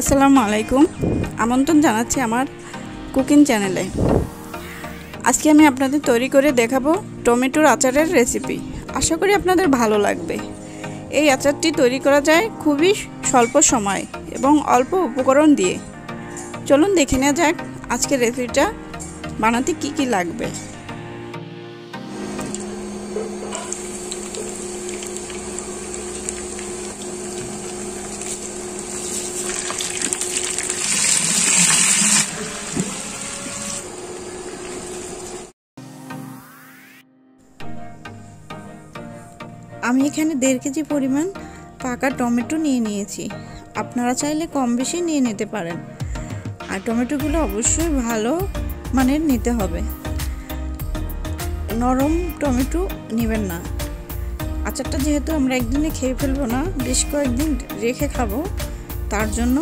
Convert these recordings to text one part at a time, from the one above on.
আসসালামু আলাইকুম। আমন্ত্রণ জানাচ্ছি আমার কুকিং চ্যানেলে। আজকে আমি আপনাদের তৈরি করে দেখাবো টমেটোর আচারের রেসিপি। আশা করি আপনাদের ভালো লাগবে। এই আচারটি তৈরি করা যায় খুবই স্বল্প সময় এবং অল্প উপকরণ দিয়ে। চলুন দেখে নেওয়া যাক আজকের রেসিপিটা বানাতে কি কি লাগবে। আমি এখানে দেড় কেজি পরিমাণ পাকা টমেটো নিয়ে নিয়েছি। আপনারা চাইলে কম বেশি নিয়ে নিতে পারেন। আর টমেটোগুলো অবশ্যই ভালো মানের নিতে হবে। নরম টমেটো নেবেন না। আচারটা যেহেতু আমরা একদিনে খেয়ে ফেলব না, বেশ কয়েকদিন রেখে খাব, তার জন্য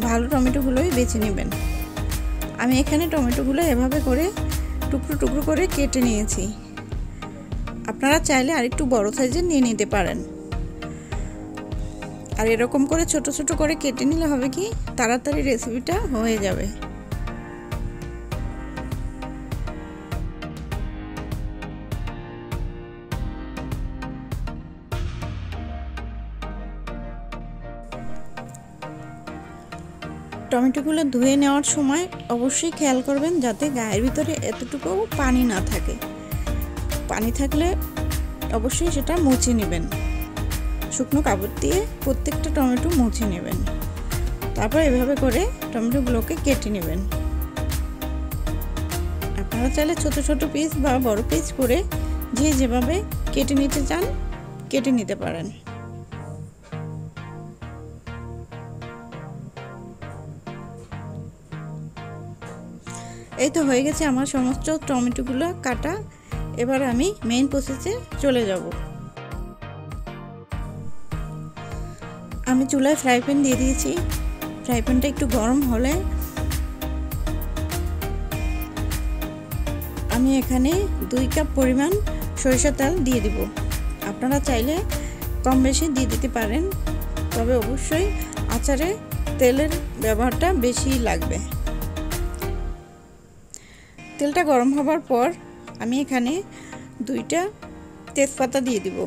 ভালো টমেটোগুলোই বেছে নেবেন। আমি এখানে টমেটোগুলো এভাবে করে টুকরো টুকরো করে কেটে নিয়েছি। আপনারা চাইলে আরেকটু বড় সাইজের নিয়ে নিতে পারেন। আর এরকম করে ছোট ছোট করে কেটে নিলে হবে কি, তাড়াতাড়ি রেসিপিটা হয়ে যাবে। টমেটোগুলো ধুয়ে নেওয়ার সময় অবশ্যই খেয়াল করবেন যাতে গায়ের ভিতরে এতটুকু পানি না থাকে। পানি থাকলে অবশ্যই সেটা মুছে নেবেন। শুকনো কাপড় দিয়ে প্রত্যেকটা টমেটো মুছে নেবেন। তারপর এভাবে করে টমেটোগুলোকে কেটে নেবেন। আপনারা চাইলে ছোট ছোট পিস বা বড় পিস করে যে যেভাবে কেটে নিতে চান, কেটে নিতে পারেন। এই তো হয়ে গেছে আমার সমস্ত টমেটোগুলো কাটা। এবার আমি মেইন প্রসেসে চলে যাব। আমি চুলায় ফ্রাই প্যান দিয়ে দিয়েছি। ফ্রাই প্যানটা একটু গরম হলে আমি এখানে দুই কাপ পরিমাণ সরিষা তেল দিয়ে দিব। আপনারা চাইলে কম বেশি দিয়ে দিতে পারেন, তবে অবশ্যই আচারে তেলের ব্যবহারটা বেশি লাগবে। তেলটা গরম হবার পর আমি এখানে দুইটা তেজপাতা দিয়ে দিব।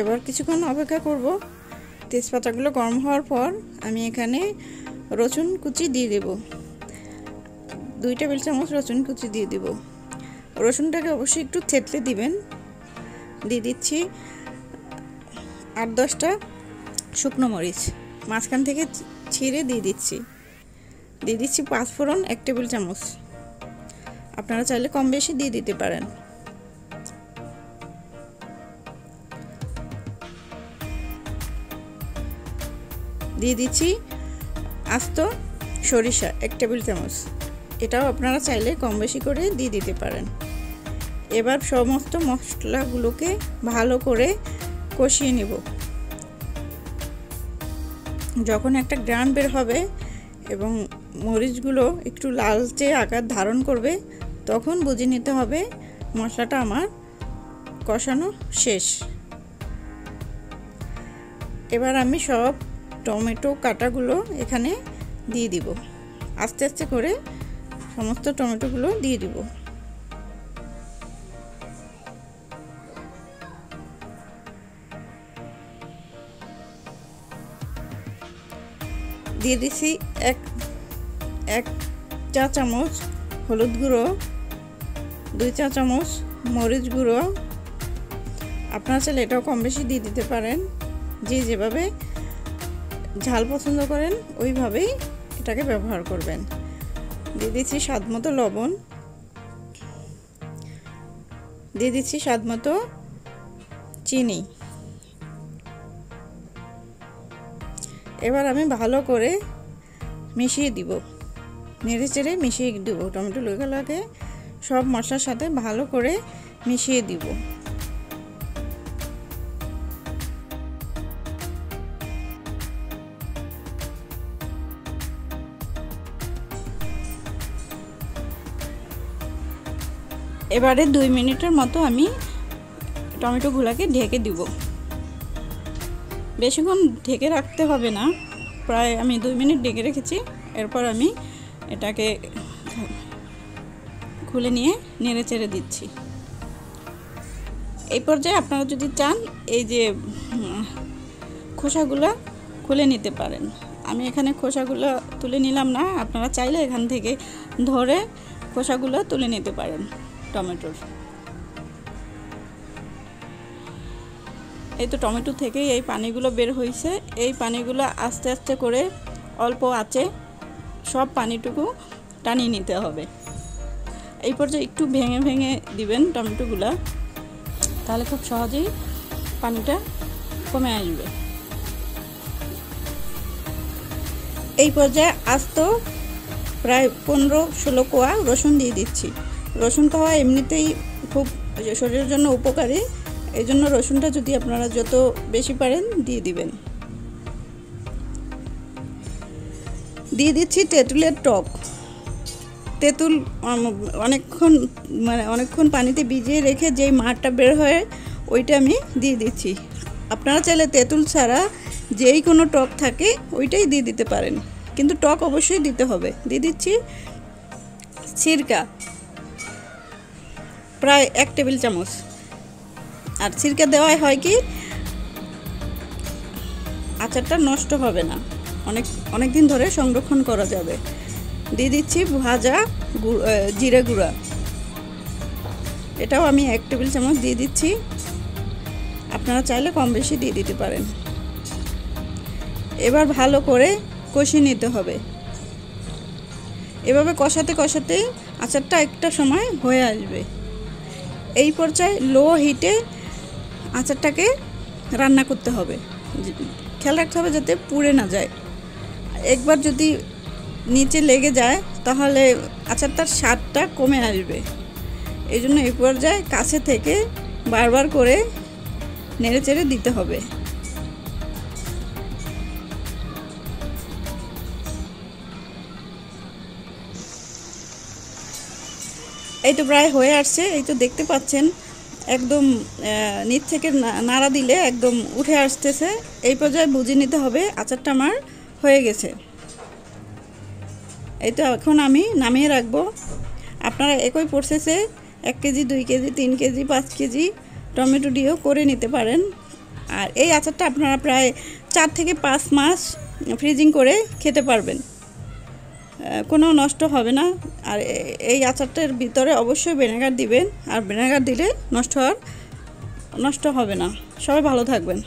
এবার কিছুক্ষণ অপেক্ষা করব। তেজপাতাগুলো গরম হওয়ার পর আমি এখানে রসুন কুচি দিয়ে দেব। দুই টেবিল চামচ রসুন কুচি দিয়ে দিব। রসুনটাকে অবশ্যই একটু থেতলে দিবেন। দিয়ে দিচ্ছি আট দশটা শুকনো মরিচ। মাঝখান থেকে ছিঁড়ে দিয়ে দিচ্ছি। দিয়ে দিচ্ছি পাঁচফোড়ন এক টেবিল চামচ। আপনারা চাইলে কম বেশি দিয়ে দিতে পারেন। দিয়ে দিচ্ছি আস্ত সরিষা, এক টেবিল চামচ। এটাও আপনারা চাইলে কম বেশি করে দিয়ে দিতে পারেন। এবার সমস্ত মশলাগুলোকে ভালো করে কষিয়ে নেব। যখন একটা গ্রান বের হবে এবং মরিচগুলো একটু লালচে আকার ধারণ করবে তখন বুঝে নিতে হবে মশলাটা আমার কষানো শেষ। এবার আমি সব টমেটো কাটাগুলো এখানে দিয়ে দিব। আস্তে আস্তে করে সমস্ত টমেটোগুলো দিয়ে দিব। দিয়ে দিছি এক এক চা চামচ হলুদ গুঁড়ো, দুই চা চামচ মরিচ গুঁড়ো। আপনারা চাইলে এটাও কম বেশি দিয়ে দিতে পারেন। যে যেভাবে ঝাল পছন্দ করেন, ওইভাবেই এটাকে ব্যবহার করবেন। দিয়ে দিচ্ছি স্বাদ মতো লবণ। দিয়ে দিচ্ছি স্বাদ মতো চিনি। এবার আমি ভালো করে মিশিয়ে দিব। নেড়ে চেড়ে মিশিয়ে দেবো টমেটো লোকালাকে সব মশলার সাথে ভালো করে মিশিয়ে দিব। এবারে দুই মিনিটের মতো আমি টমেটোগুলোকে ঢেকে দিব। বেশিক্ষণ ঢেকে রাখতে হবে না। প্রায় আমি দুই মিনিট ঢেকে রেখেছি। এরপর আমি এটাকে খুলে নিয়ে নেড়ে চেড়ে দিচ্ছি। এই পর্যায়ে আপনারা যদি চান, এই যে খোসাগুলো খুলে নিতে পারেন। আমি এখানে খোসাগুলো তুলে নিলাম না, আপনারা চাইলে এখান থেকে ধরে খোসাগুলো তুলে নিতে পারেন টমেটোর। এই তো টমেটো থেকেই এই পানিগুলো বের হয়েছে এই পানিগুলো আস্তে আস্তে করে অল্প আঁচে সব পানিটুকু টানিয়ে নিতে হবে। এই পর্যায়ে একটু ভেঙে ভেঙে দিবেন টমেটোগুলো, তাহলে খুব সহজেই পানিটা কমে আসবে। এই পর্যায়ে আস্ত প্রায় পনেরো ষোলো কোয়া রসুন দিয়ে দিচ্ছি। রসুন খাওয়া এমনিতেই খুব শরীরের জন্য উপকারী। এই জন্য রসুনটা যদি আপনারা যত বেশি পারেন দিয়ে দিবেন। দিয়ে দিচ্ছি তেঁতুলের টক। তেঁতুল অনেকক্ষণ মানে অনেকক্ষণ পানিতে ভিজিয়ে রেখে যেই মাঠটা বের হয়ে ওইটা আমি দিয়ে দিচ্ছি। আপনারা চাইলে তেঁতুল ছাড়া যেই কোনো টক থাকে ওইটাই দিয়ে দিতে পারেন। কিন্তু টক অবশ্যই দিতে হবে। দিয়ে দিচ্ছি সিরকা প্রায় এক টেবিল চামচ। আর সিরকা দেওয়ায় হয় কি, আচারটা নষ্ট হবে না। অনেক অনেক দিন ধরে সংরক্ষণ করা যাবে। দিয়ে দিচ্ছি ভাজা জিরে গুঁড়া। এটাও আমি এক টেবিল চামচ দিয়ে দিচ্ছি। আপনারা চাইলে কম বেশি দিয়ে দিতে পারেন। এবার ভালো করে কষিয়ে নিতে হবে। এভাবে কষাতে কষাতে আচারটা একটা সময় হয়ে আসবে। এই পর্যায়ে লো হিটে আচারটাকে রান্না করতে হবে। খেয়াল রাখতে হবে যাতে পুড়ে না যায়। একবার যদি নিচে লেগে যায়, তাহলে আচারটার স্বাদটা কমে আসবে। এই জন্য এই পর্যায়ে কাছে থেকে বারবার করে নেড়ে চেড়ে দিতে হবে। এই তো প্রায় হয়ে আসছে, এই তো দেখতে পাচ্ছেন, একদম নিচ থেকে নাড়া দিলে একদম উঠে আসতেছে। এই পর্যায়ে বুঝে নিতে হবে, আচারটা আমার হয়ে গেছে। এই তো এখন আমি নামিয়ে রাখব। আপনারা একই প্রসেসে এক কেজি, দুই কেজি, তিন কেজি, পাঁচ কেজি টমেটো দিয়েও করে নিতে পারেন। আর এই আচারটা আপনারা প্রায় চার থেকে পাঁচ মাস ফ্রিজিং করে খেতে পারবেন। কোনো নষ্ট হবে না। আর এই আচারটার ভিতরে অবশ্যই ভিনেগার দিবেন। আর ভিনেগার দিলে নষ্ট হওয়ার, নষ্ট হবে না। সবাই ভালো থাকবেন।